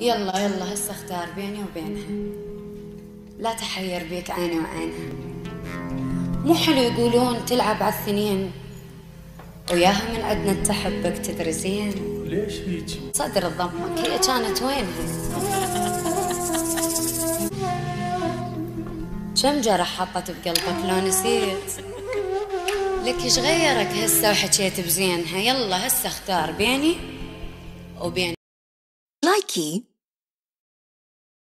يلا يلا هسه اختار بيني وبينها. لا تحير بيك عيني وعينها. مو حلو يقولون تلعب على الثنين وياها من عندنا تحبك تدري زين. ليش هيك؟ صدر ضمك هي كانت وينها؟ كم جرح حطت بقلبك لو نسيت لك إيش غيرك هسه وحكيت بزينها؟ يلا هسه اختار بيني وبين لايكي